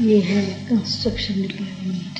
ये है construction department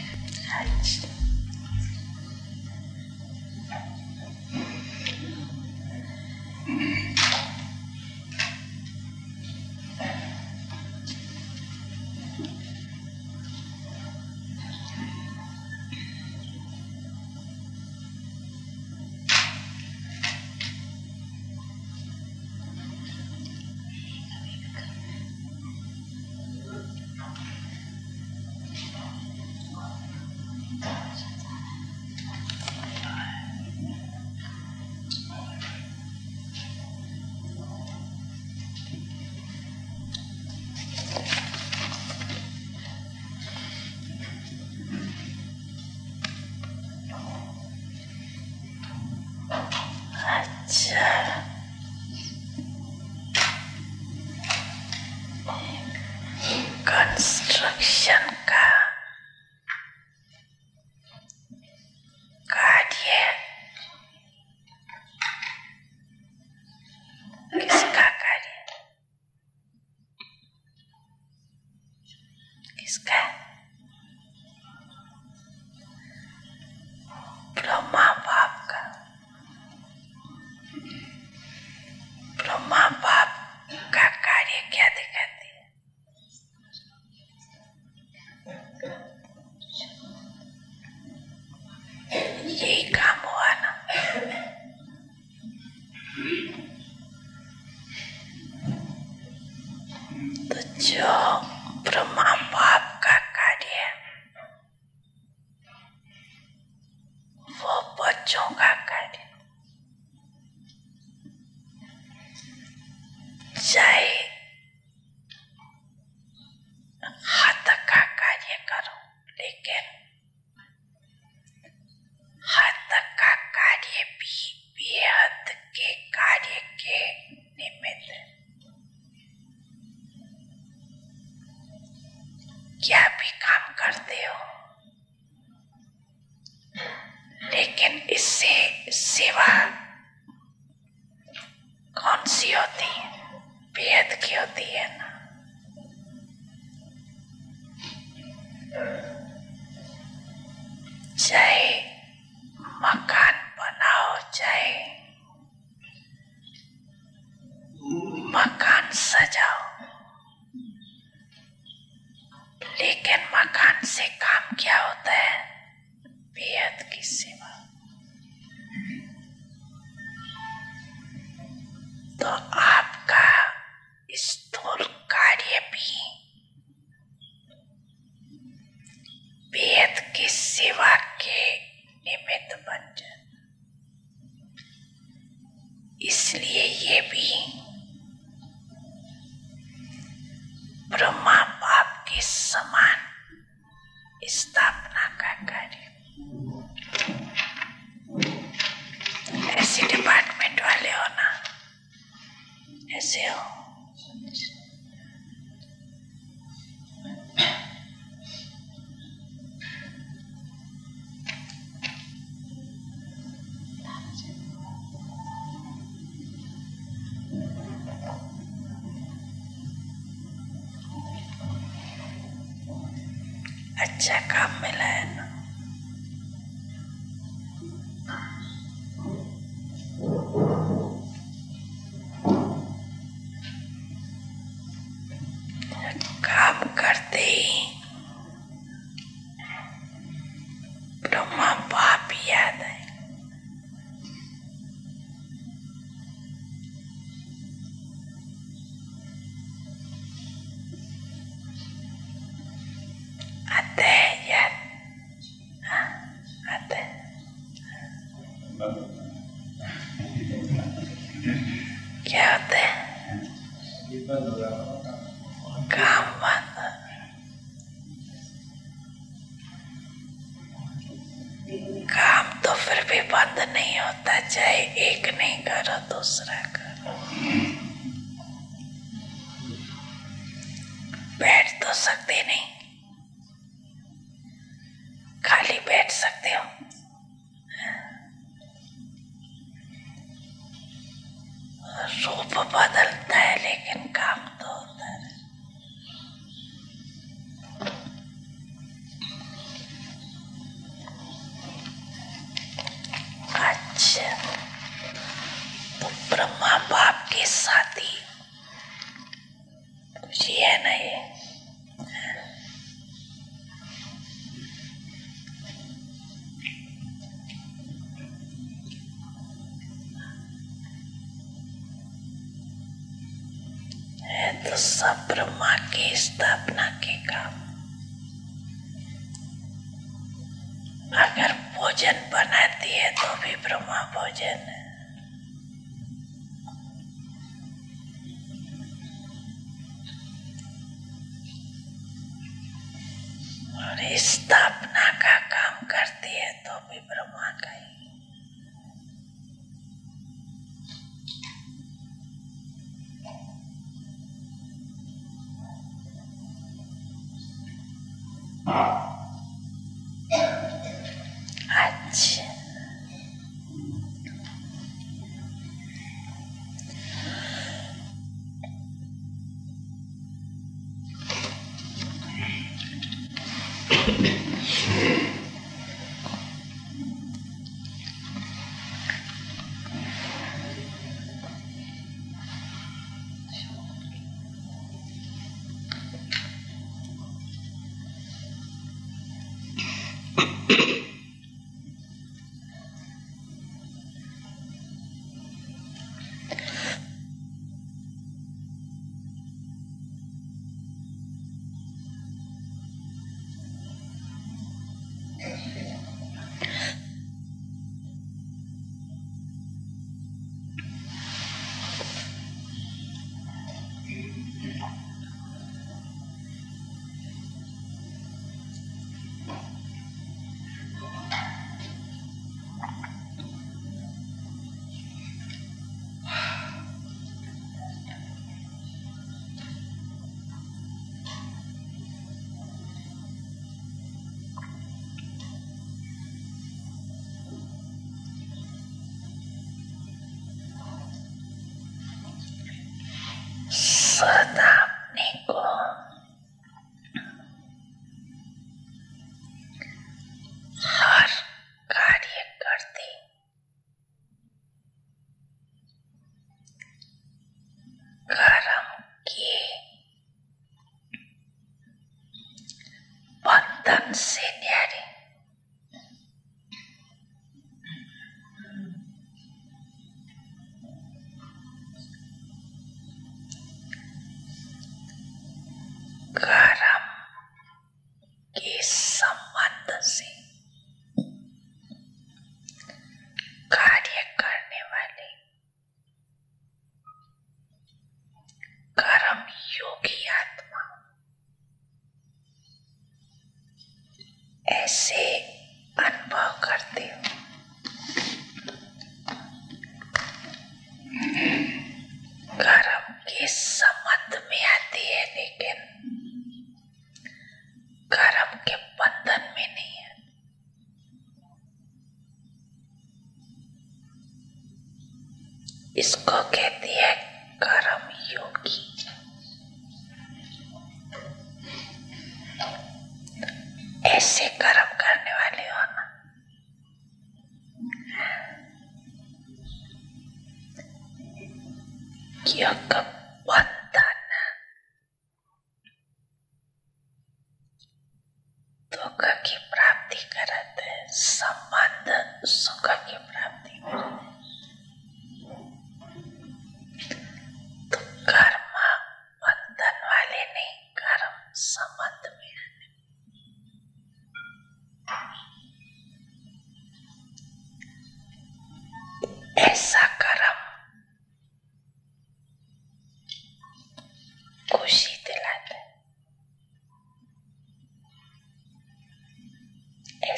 tận xin nhé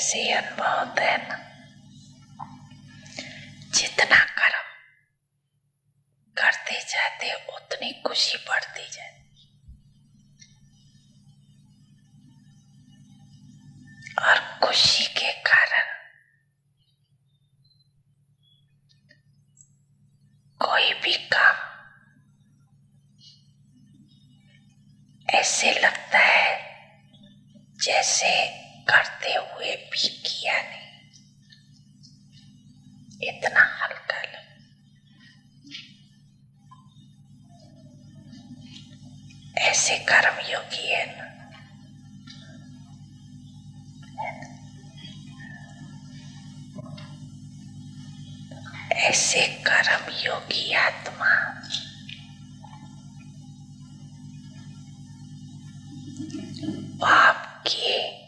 से अनुभव है जितना कर्म करते जाते, उतनी खुशी बढ़ती जाती। और खुशी के कारण कोई भी काम ऐसे लगता है जैसे करते हुए भी किया नहीं। इतना हल्का लग। ऐसे कर्म योगी है ना। ऐसे कर्म योगी आत्मा। पाप के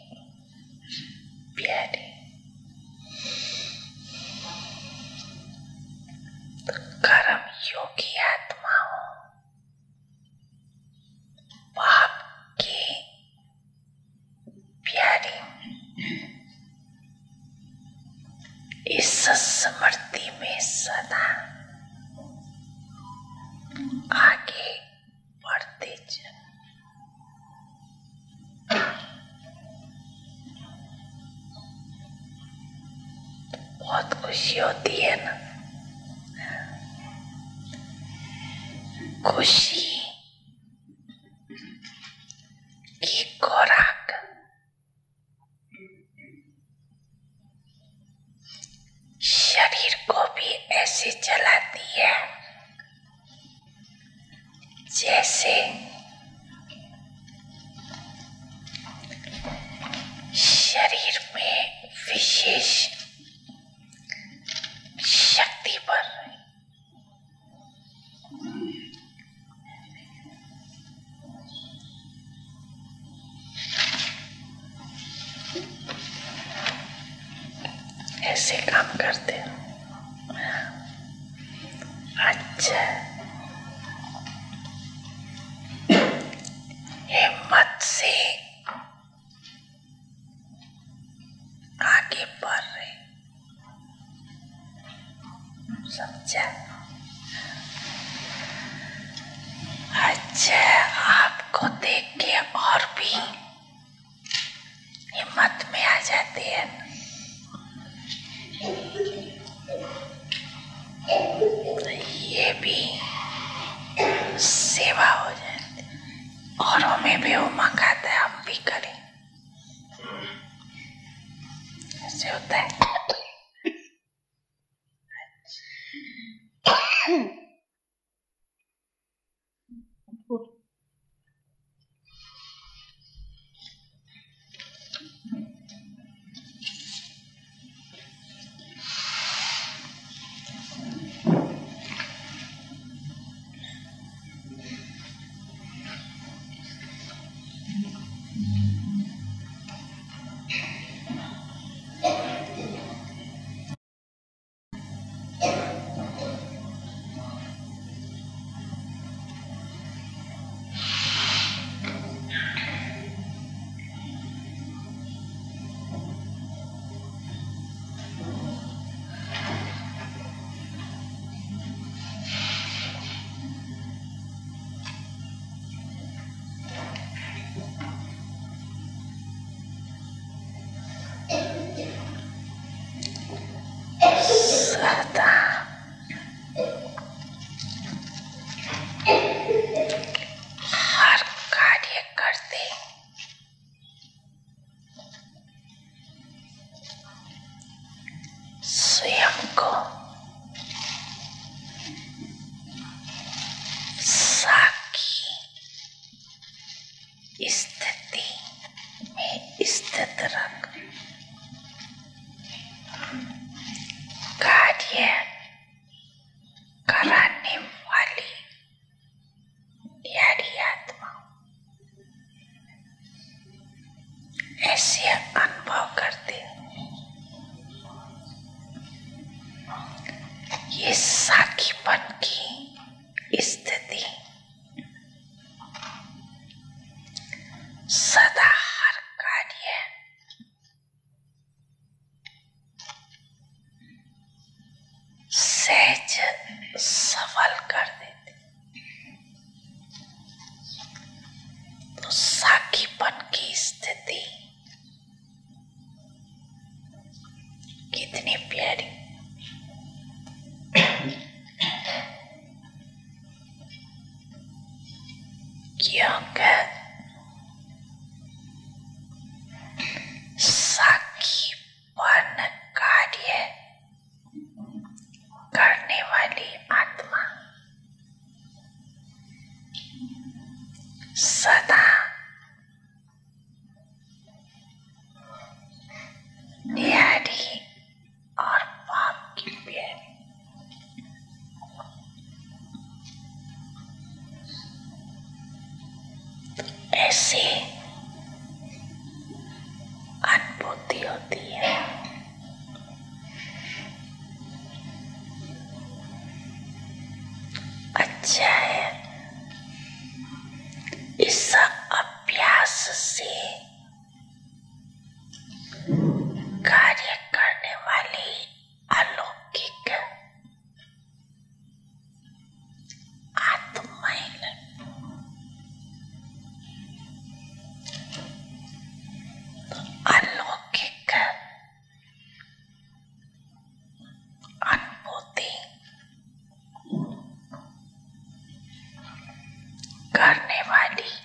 everybody.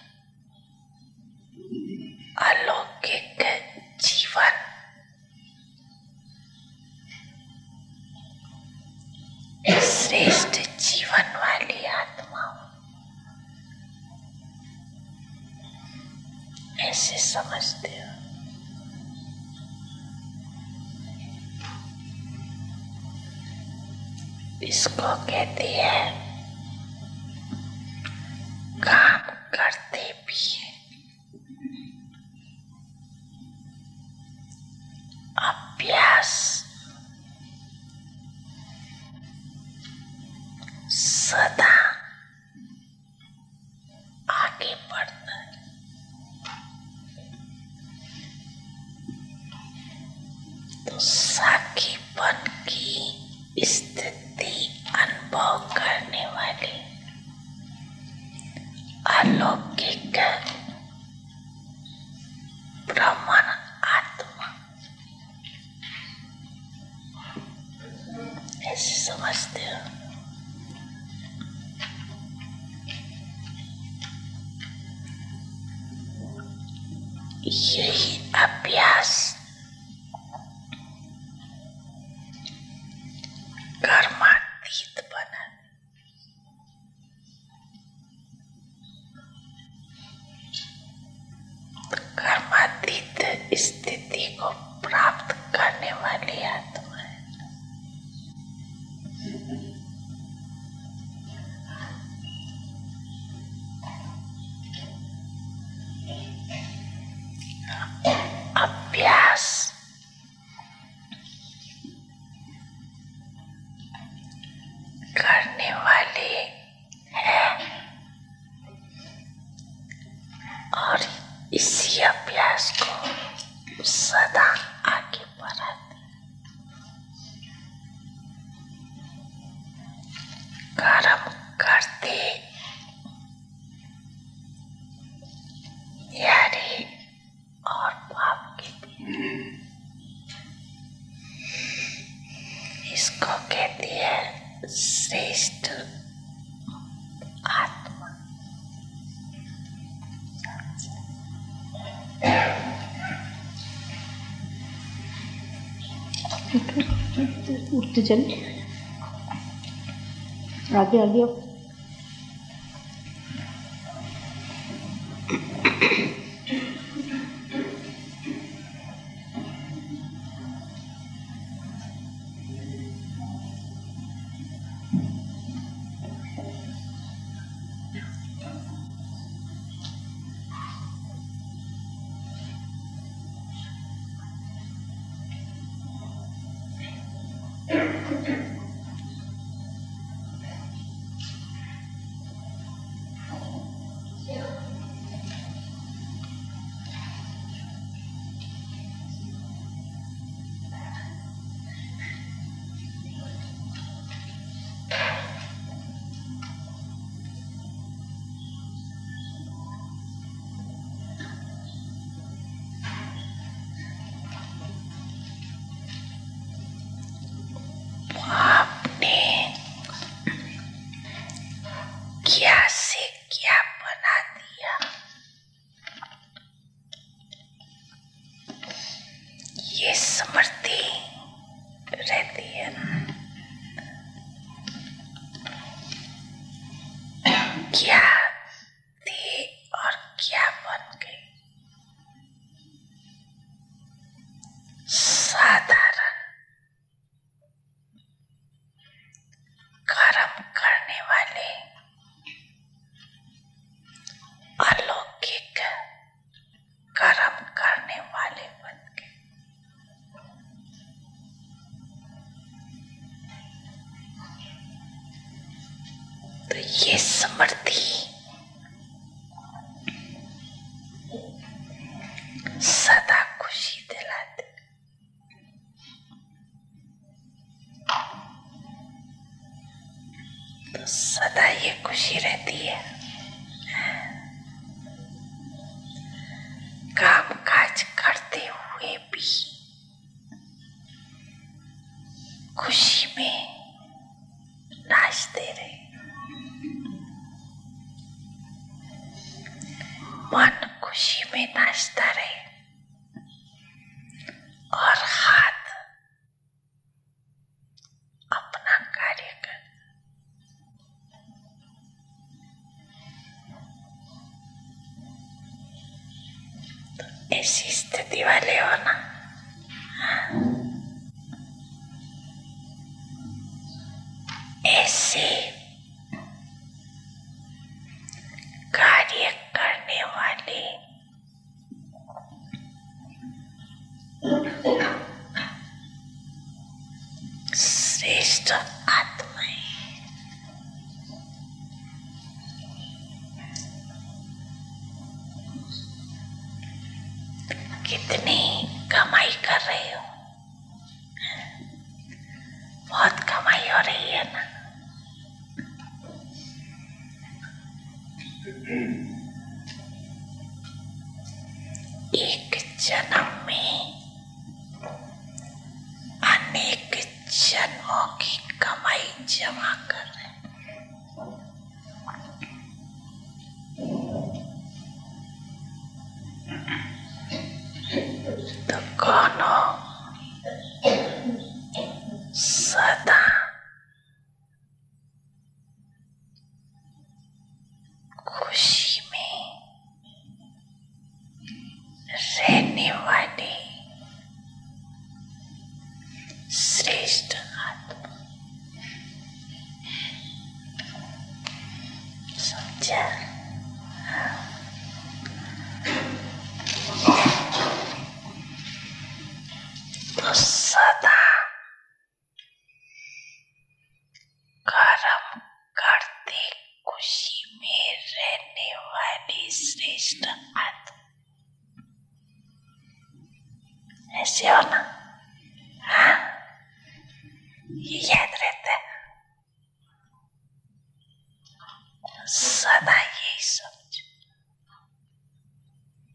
उठते चले। आगे आगे अब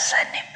hasanim.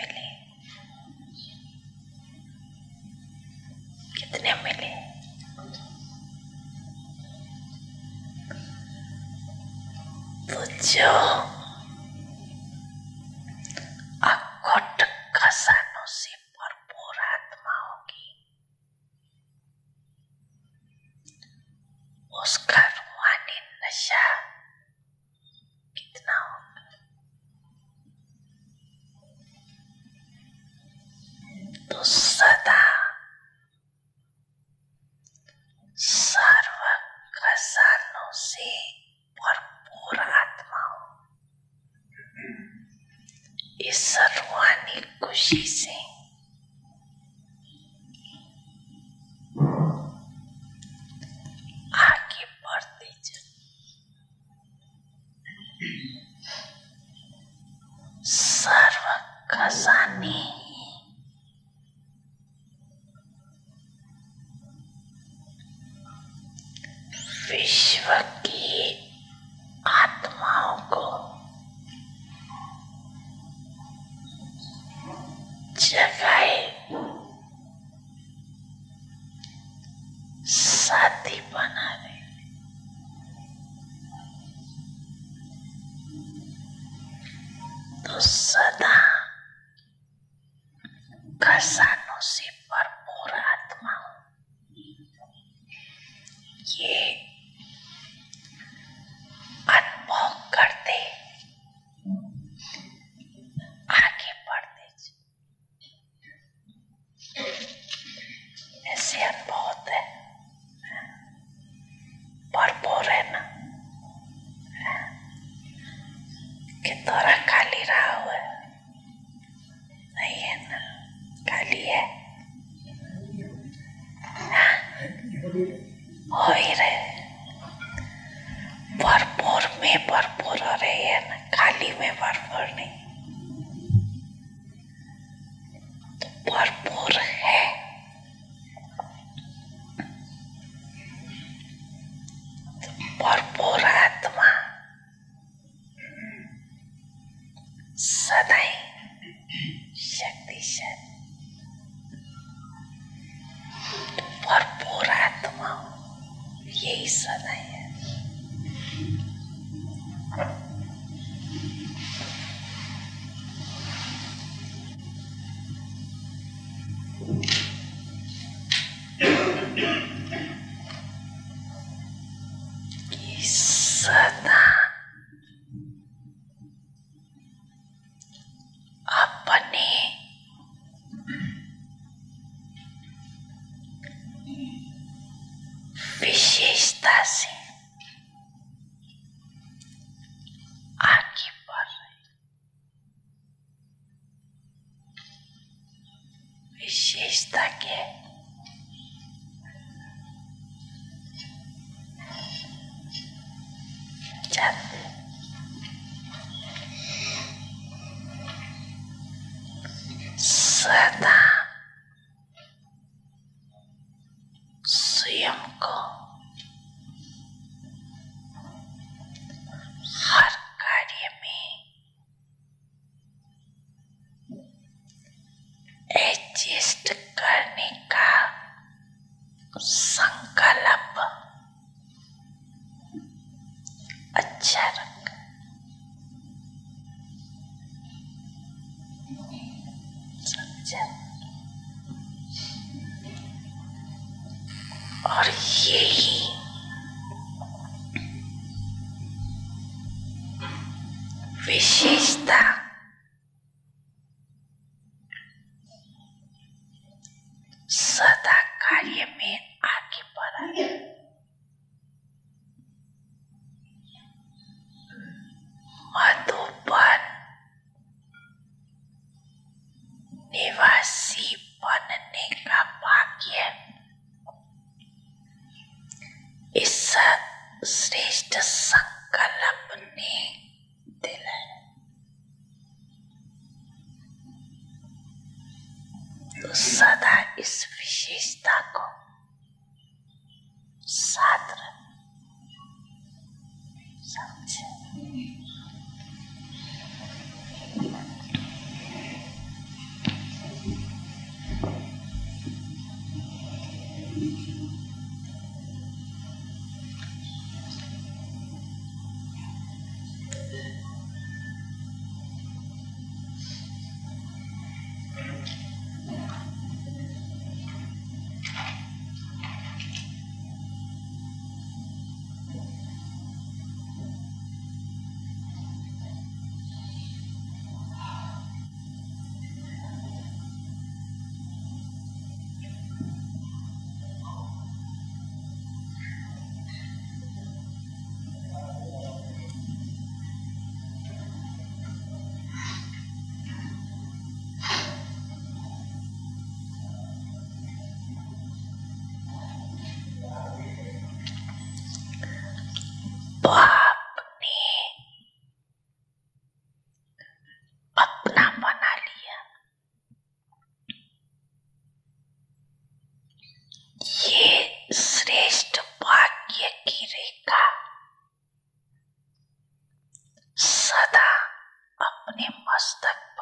Honey mustard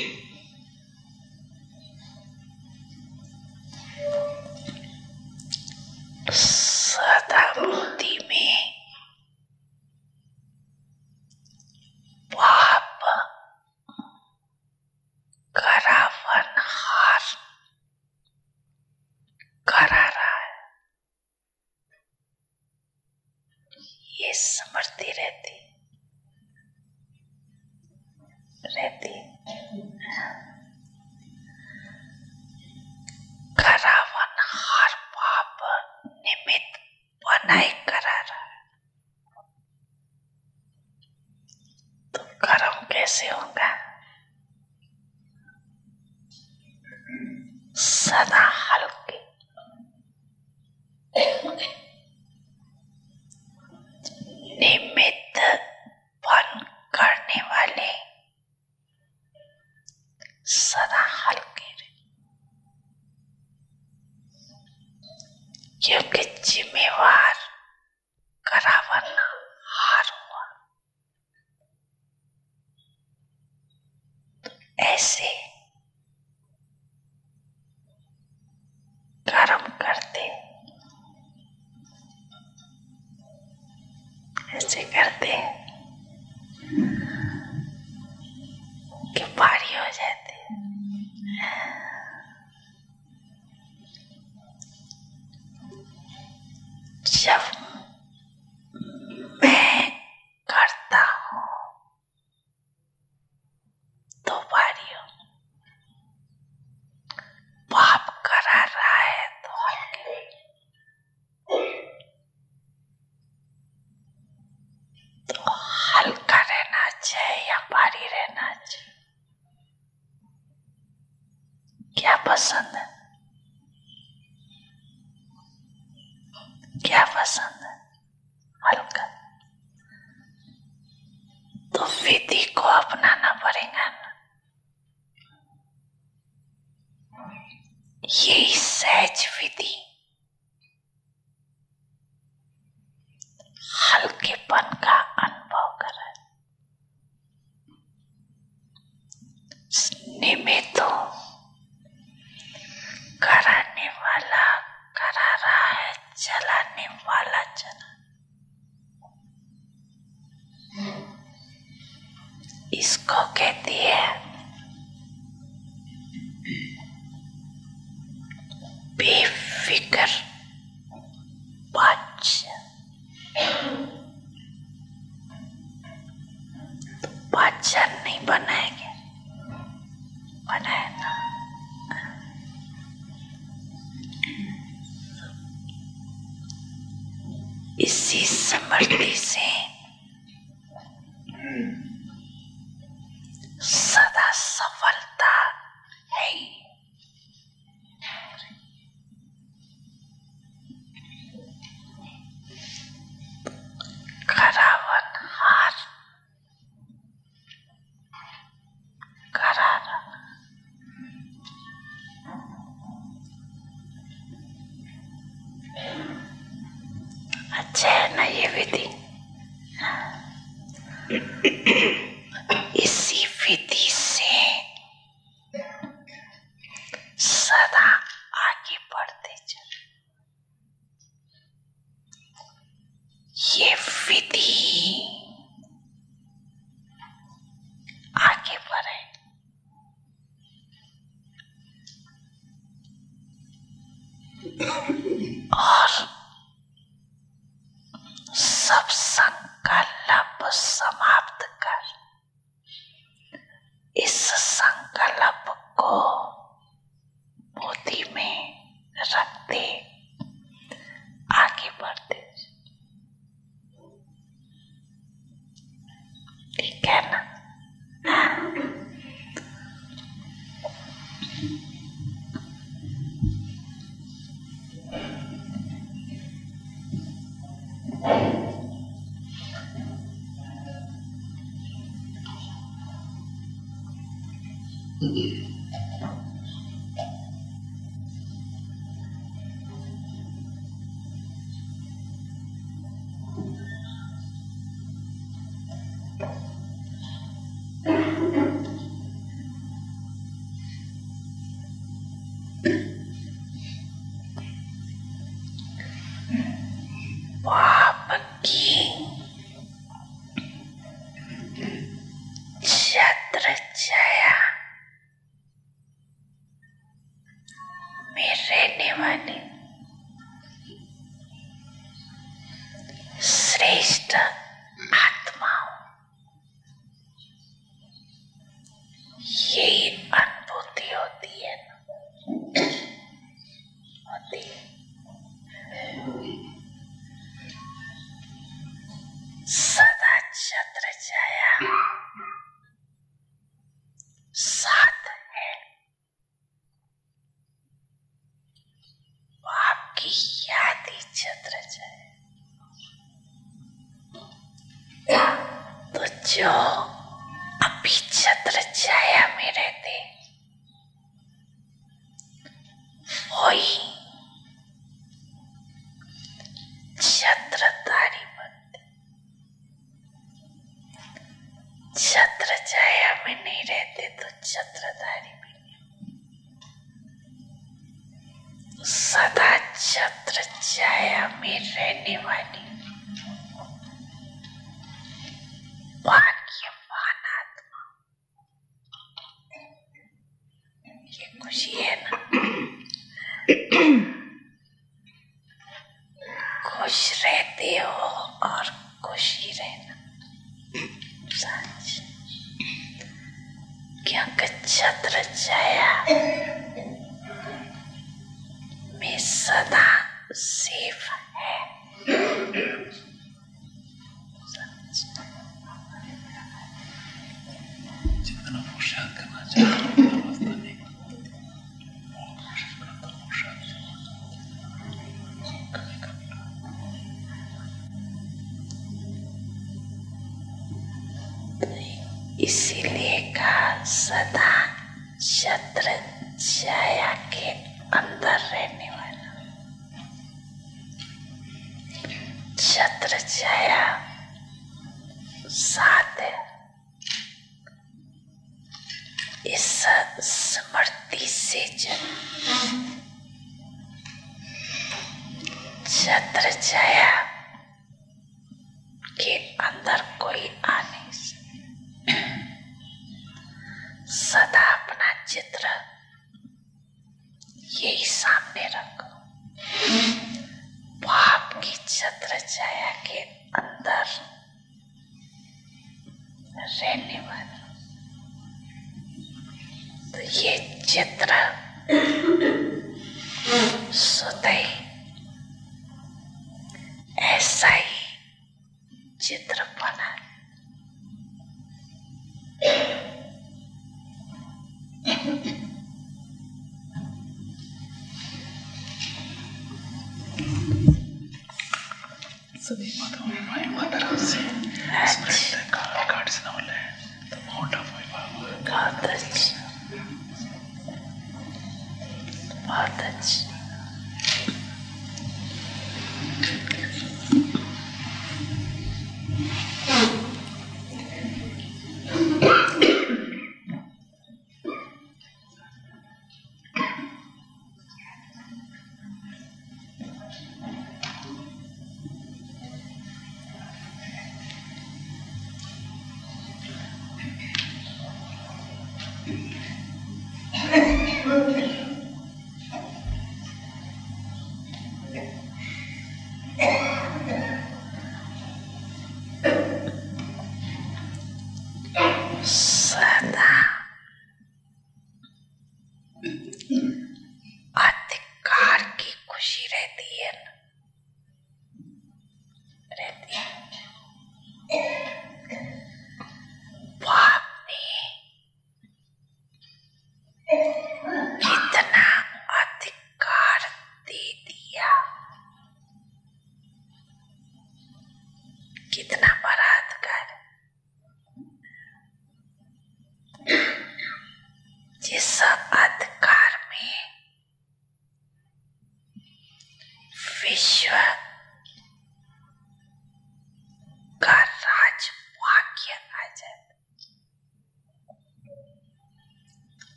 इसी 하시오.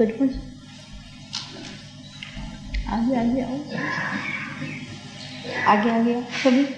कुछ आगे आगे आओ। आगे आगे आओ। सभी?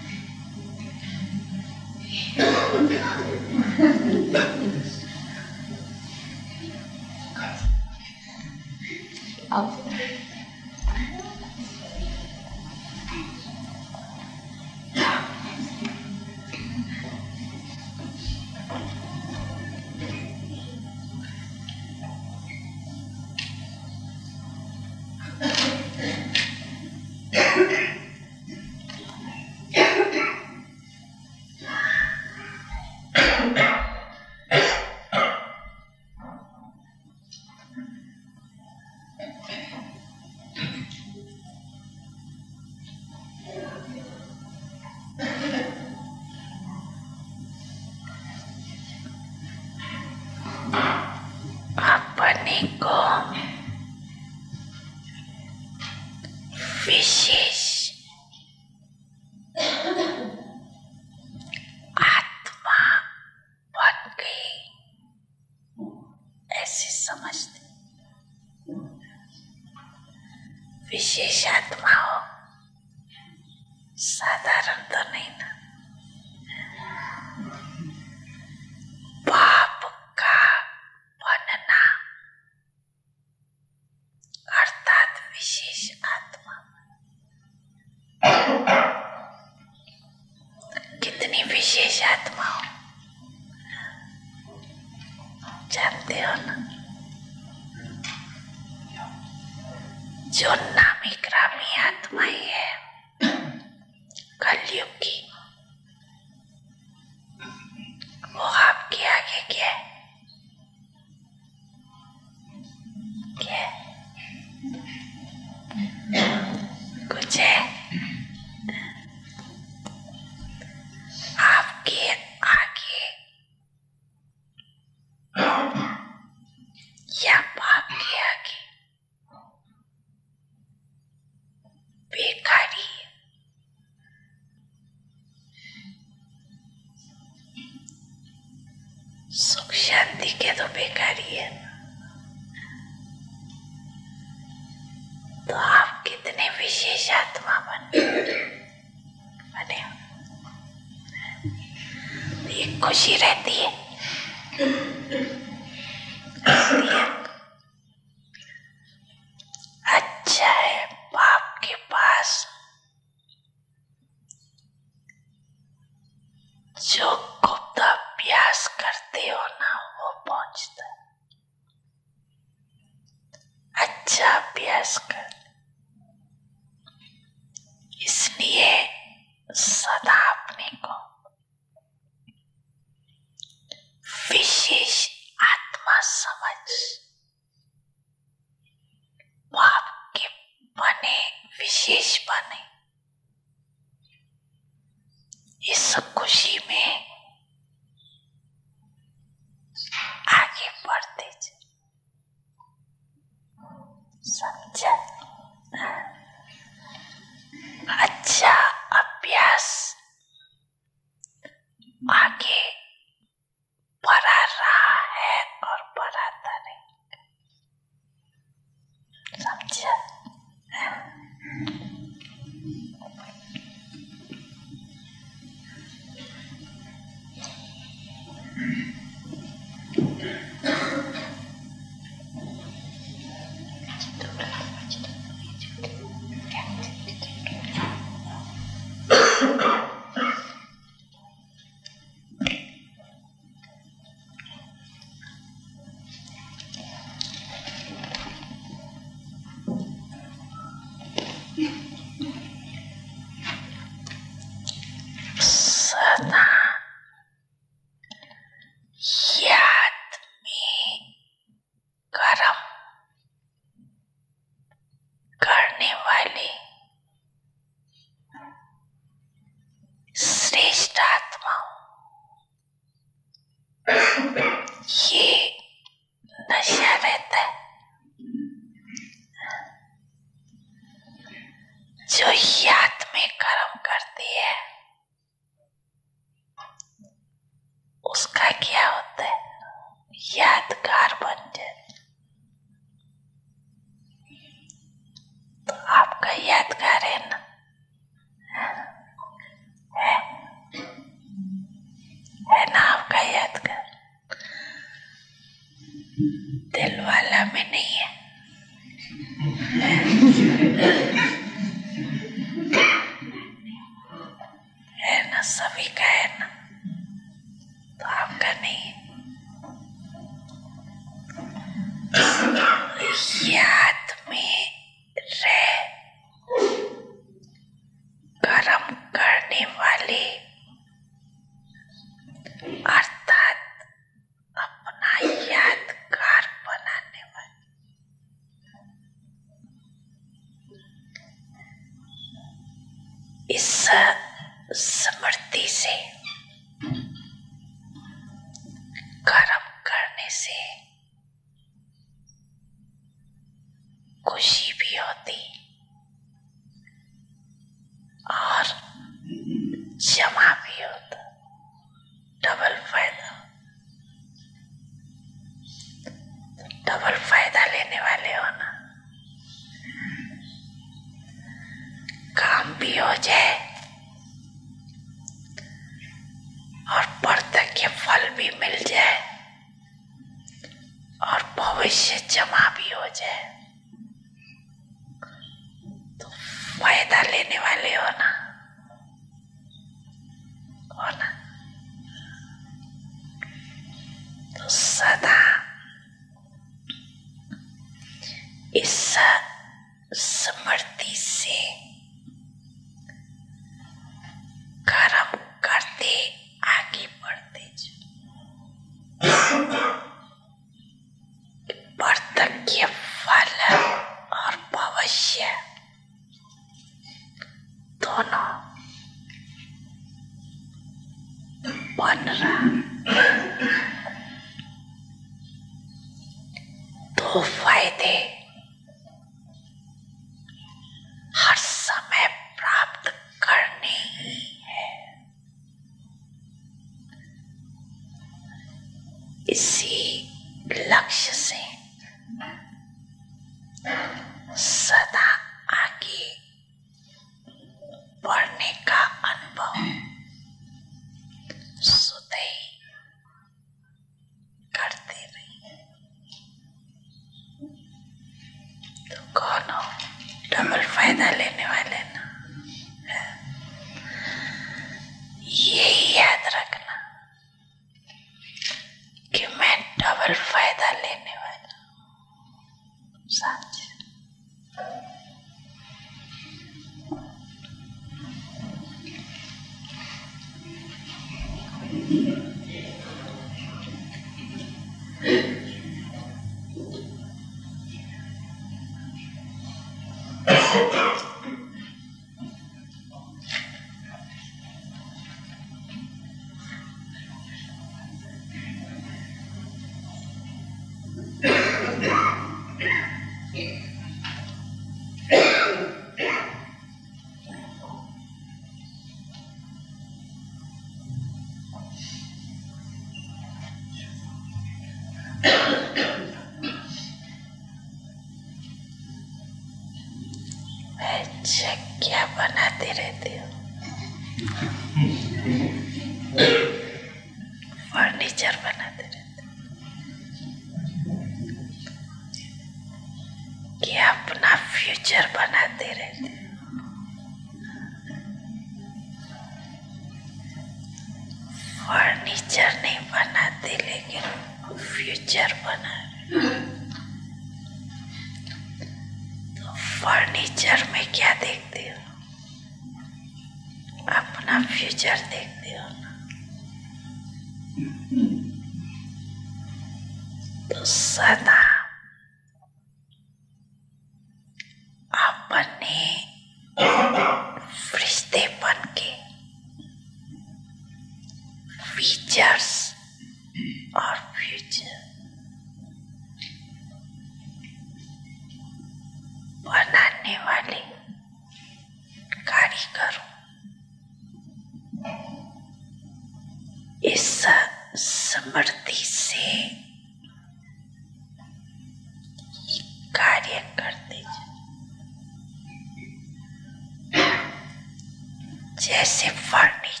जैसे फर्नीचर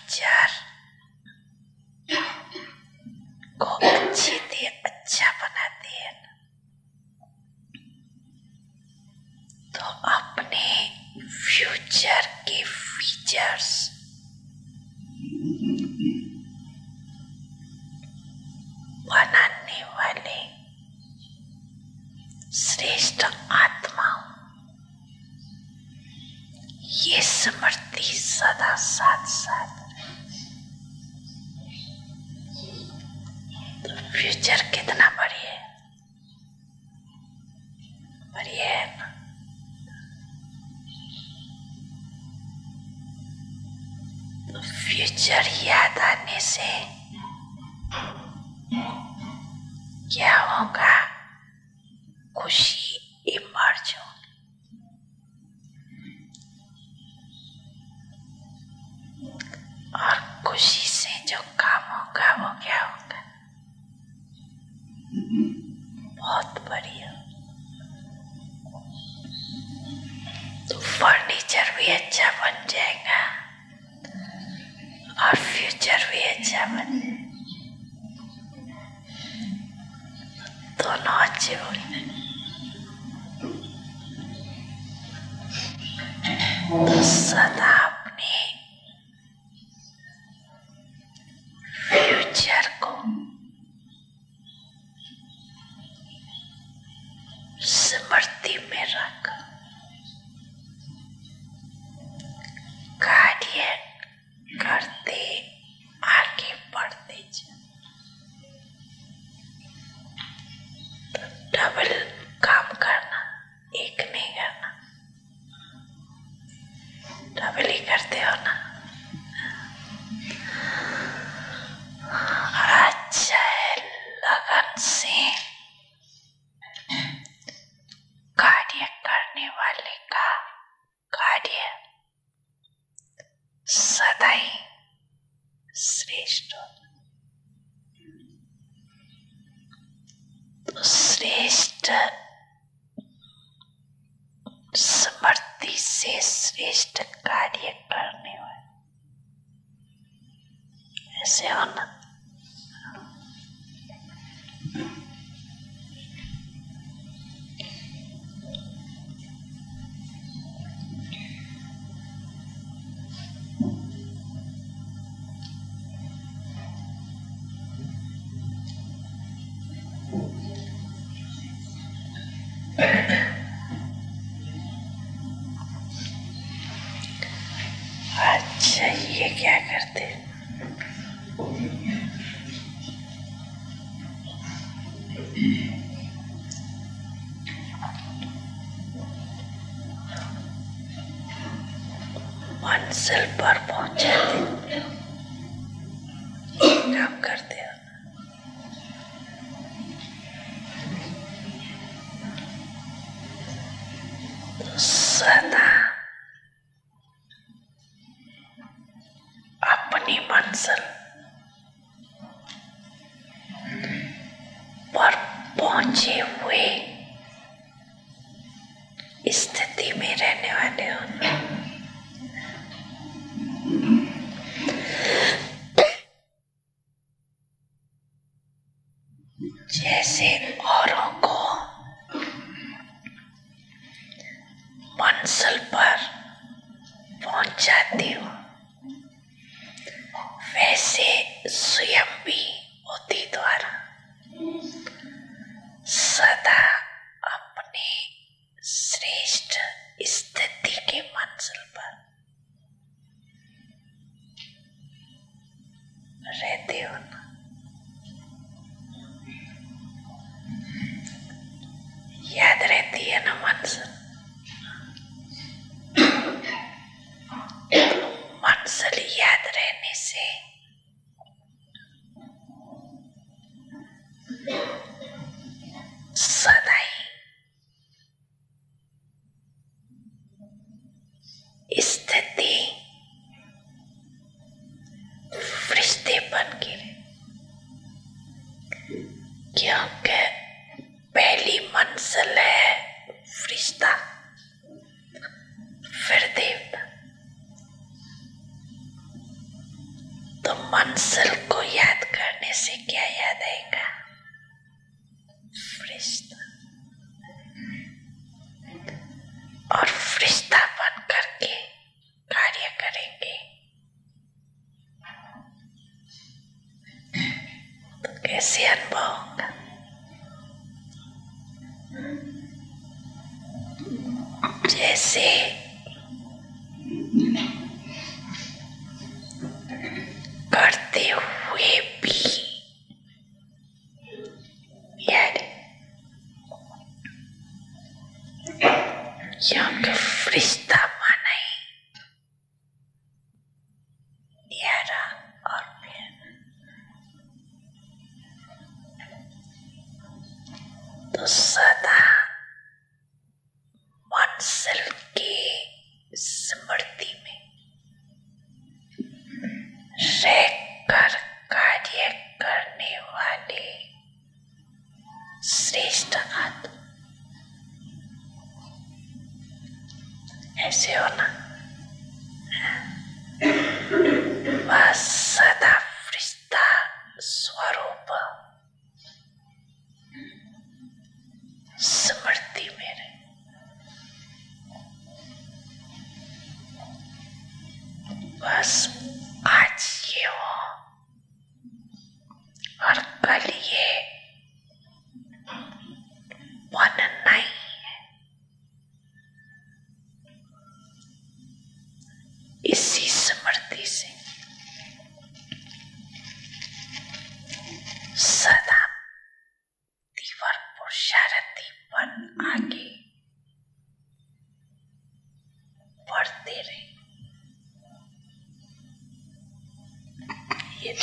selva.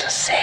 Eu sei.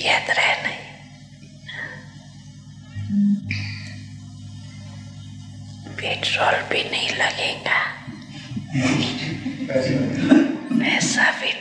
याद रहे नहीं पेट्रोल भी नहीं लगेगा। ऐसा भी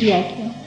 दिया गया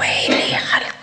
तो जो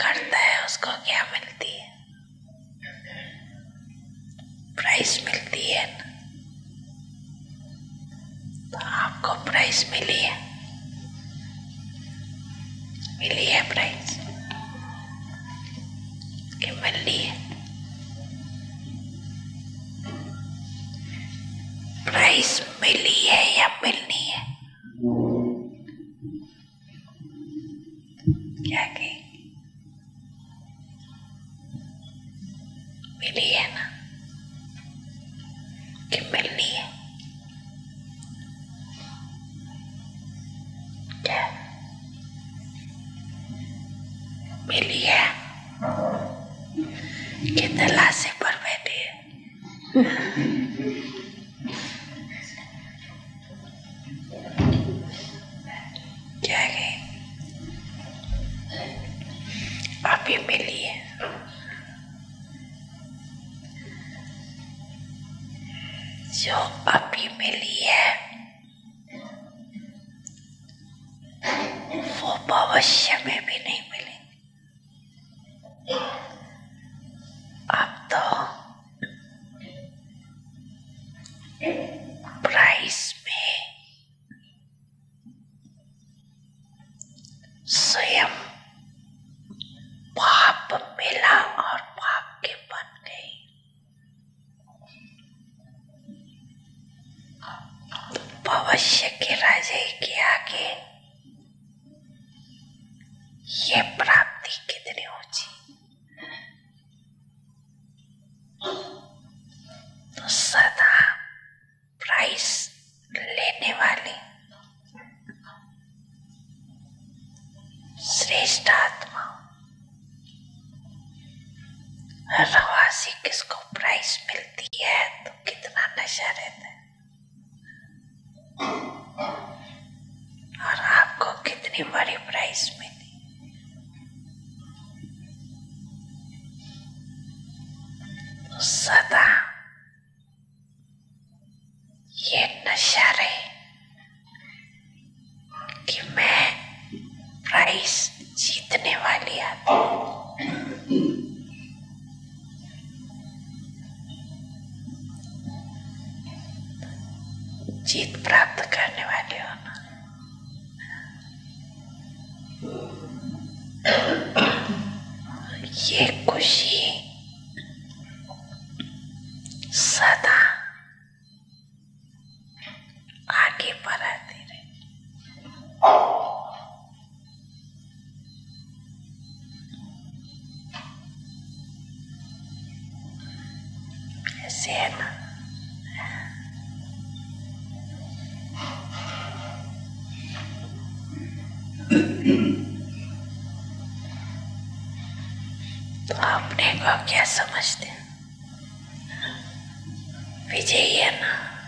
ये बाबा क्या समझते विजय विजयी है ना?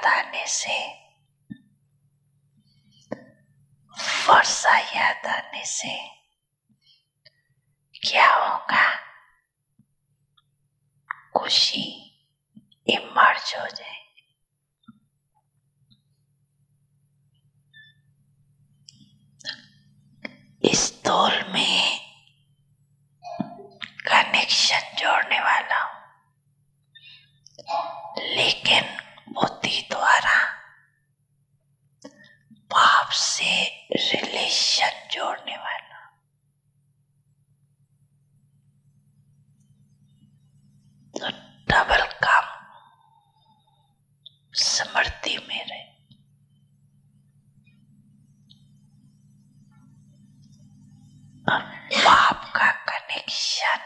याद आने से वर्षा याद आने से क्या होगा? खुशी इमर्ज हो जाए इस तोल में कनेक्शन जोड़ने वाला लेकिन मोती द्वारा पाप से रिलेशन जोड़ने वाला। तो डबल काम समृद्धि में रहे। पाप का कनेक्शन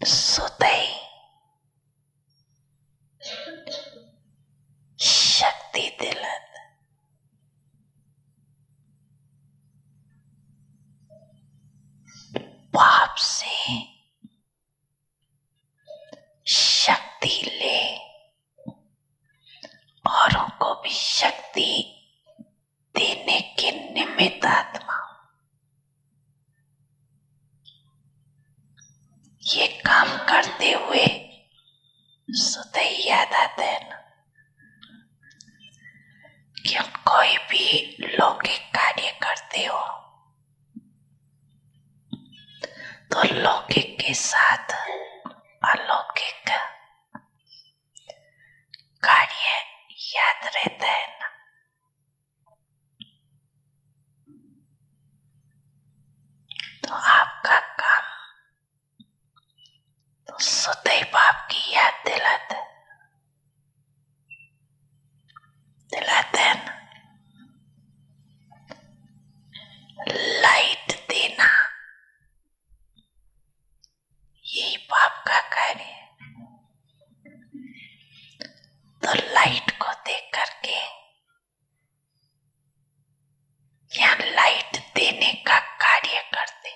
सुतई शक्ति दिलत पाप से शक्ति ले औरों को भी शक्ति देने के निमित्त आत्मा। काम करते हुए याद आते हैं ना? कि कोई भी लौकिक कार्य करते हो तो लौकिक के साथ अलौकिक कार्य याद रहता है ना? तो आपका काम तो सदैव आपकी याद दिलाते। दिलाते हैं लाइट देना। यही पाप का कार्य है। तो लाइट को देख करके या लाइट देने का कार्य करते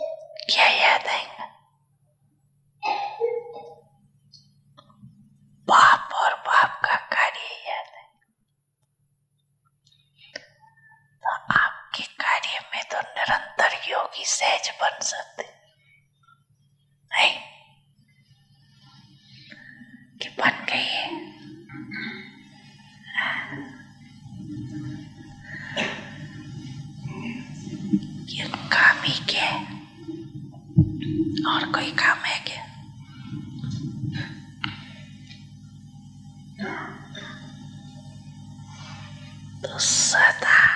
क्या याद आएगा पाप और पाप का कार्य याद है। तो आपके कार्य में तो निरंतर योगी सहज बन सकते नहीं? कि बन गई है। और कोई काम है क्या? तो सदा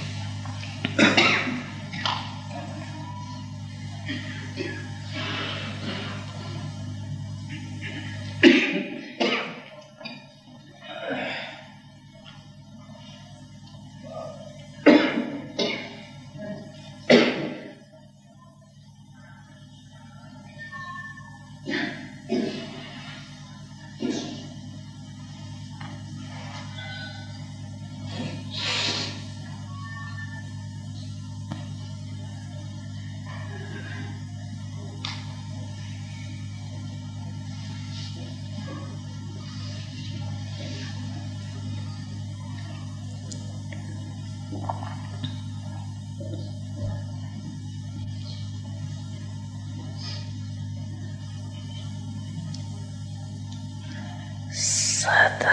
सदा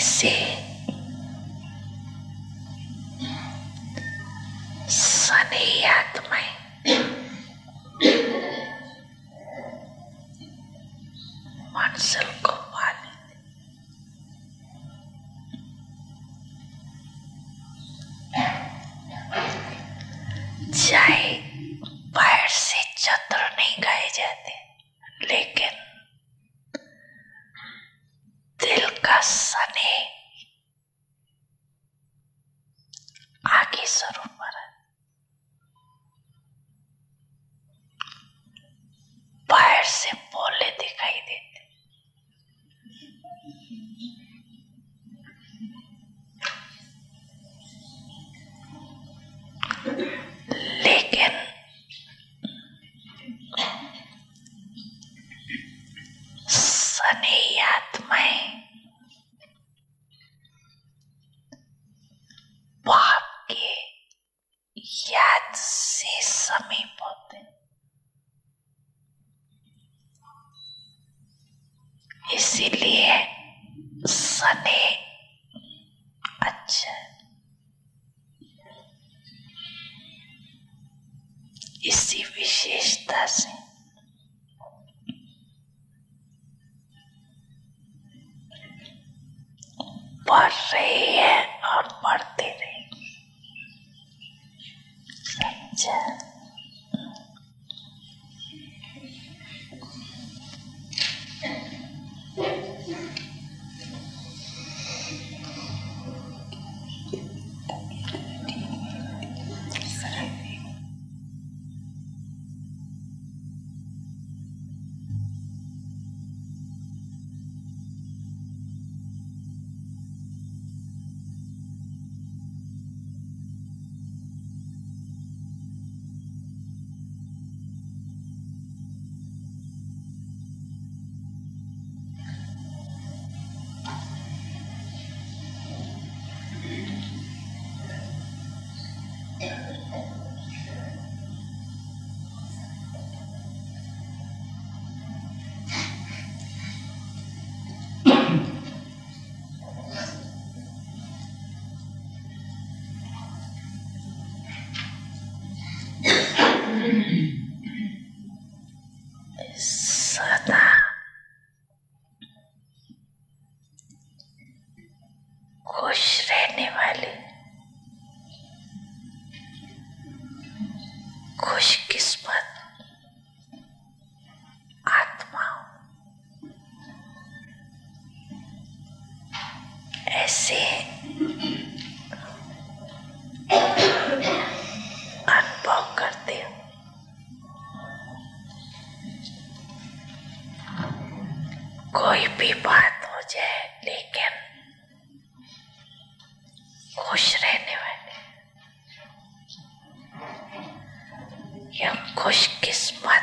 ऐसे की बात हो जाए लेकिन खुश रहने वाले। या खुशकिस्मत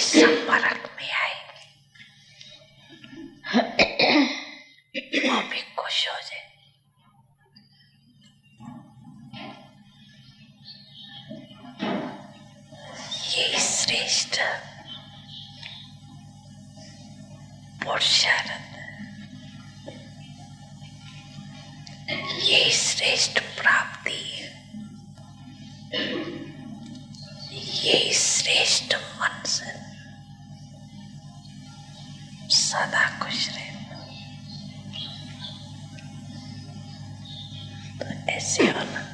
संपर्क में आएगी मम्मी खुश हो जाए ये श्रेष्ठ पुरुषार्थ ये श्रेष्ठ प्राप्ति ये श्रेष्ठ मन सदा खुश रहे तो ऐसे होना